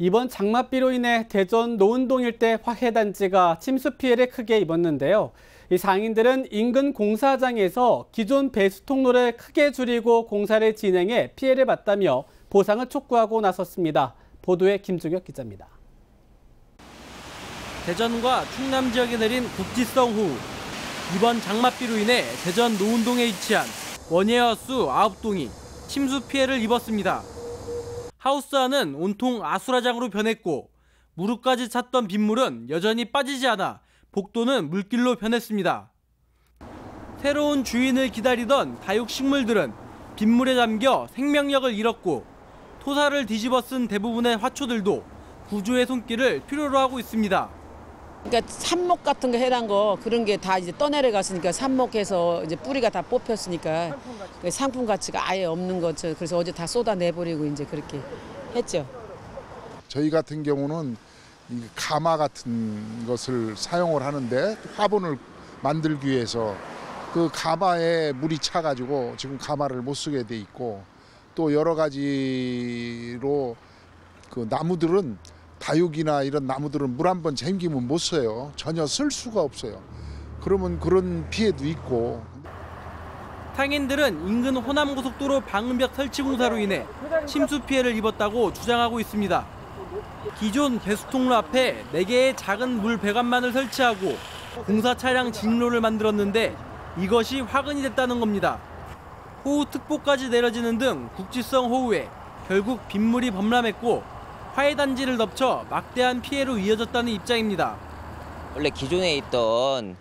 이번 장맛비로 인해 대전 노은동 일대 화해단지가 침수 피해를 크게 입었는데요. 이 상인들은 인근 공사장에서 기존 배수 통로를 크게 줄이고 공사를 진행해 피해를 봤다며 보상을 촉구하고 나섰습니다. 보도에 김종혁 기자입니다. 대전과 충남 지역에 내린 국지성 호우. 이번 장맛비로 인해 대전 노은동에 위치한 원예하우스 9동이 침수 피해를 입었습니다. 하우스 안은 온통 아수라장으로 변했고 무릎까지 찼던 빗물은 여전히 빠지지 않아 복도는 물길로 변했습니다. 새로운 주인을 기다리던 다육식물들은 빗물에 잠겨 생명력을 잃었고 토사를 뒤집어 쓴 대부분의 화초들도 구조의 손길을 필요로 하고 있습니다. 그러니까 삽목 같은 거 해란 거 그런 게 다 이제 떠내려갔으니까 삽목해서 이제 뿌리가 다 뽑혔으니까 그 상품 가치가 아예 없는 거죠. 그래서 어제 다 쏟아내버리고 이제 그렇게 했죠. 저희 같은 경우는 이 가마 같은 것을 사용을 하는데 화분을 만들기 위해서 그 가마에 물이 차가지고 지금 가마를 못 쓰게 돼 있고 또 여러 가지로 그 나무들은 다육이나 이런 나무들은 물 한번 잠기면 못 써요. 전혀 쓸 수가 없어요. 그러면 그런 피해도 있고 상인들은 인근 호남고속도로 방음벽 설치 공사로 인해 침수 피해를 입었다고 주장하고 있습니다. 기존 배수통로 앞에 4개의 작은 물 배관만을 설치하고 공사 차량 진로를 만들었는데 이것이 화근이 됐다는 겁니다. 호우특보까지 내려지는 등 국지성 호우에 결국 빗물이 범람했고 화해단지를 덮쳐 막대한 피해로 이어졌다는 입장입니다. 원래 기존에 있던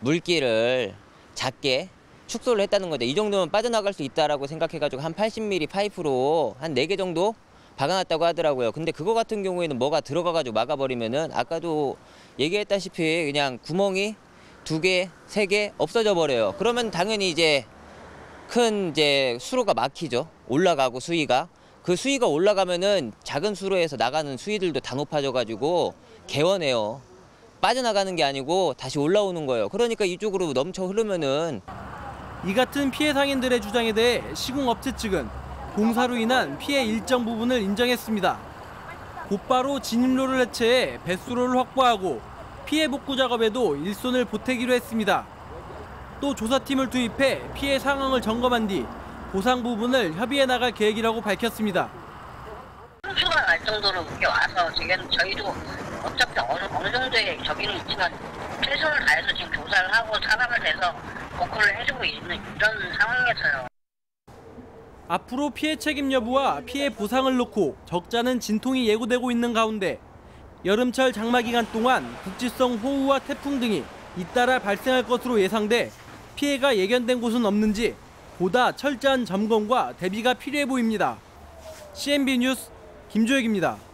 물기를 작게 축소를 했다는 거죠. 이 정도면 빠져나갈 수 있다라고 생각해가지고 한 80mm 파이프로 한 4개 정도 박아놨다고 하더라고요. 근데 그거 같은 경우에는 뭐가 들어가가지고 막아버리면은 아까도 얘기했다시피 그냥 구멍이 두 개, 세 개 없어져 버려요. 그러면 당연히 이제 큰 이제 수로가 막히죠. 올라가고 수위가. 그 수위가 올라가면은 작은 수로에서 나가는 수위들도 다 높아져가지고 개원해요. 빠져나가는 게 아니고 다시 올라오는 거예요. 그러니까 이쪽으로 넘쳐 흐르면은 이 같은 피해 상인들의 주장에 대해 시공업체 측은 공사로 인한 피해 일정 부분을 인정했습니다. 곧바로 진입로를 해체해 배수로를 확보하고 피해 복구 작업에도 일손을 보태기로 했습니다. 또 조사팀을 투입해 피해 상황을 점검한 뒤 보상 부분을 협의해 나갈 계획이라고 밝혔습니다. 수가 날 정도로 그게 와서 지금 저희도 어차피 어느, 어느 정도의 저기는 있지만 최선을 다해서 지금 조사를 하고 사람을 대서 복구를 해주고 있는 이런 상황에서요. 앞으로 피해 책임 여부와 피해 보상을 놓고 적잖은 진통이 예고되고 있는 가운데 여름철 장마 기간 동안 국지성 호우와 태풍 등이 잇따라 발생할 것으로 예상돼 피해가 예견된 곳은 없는지 보다 철저한 점검과 대비가 필요해 보입니다. CNB 뉴스 김조혁입니다.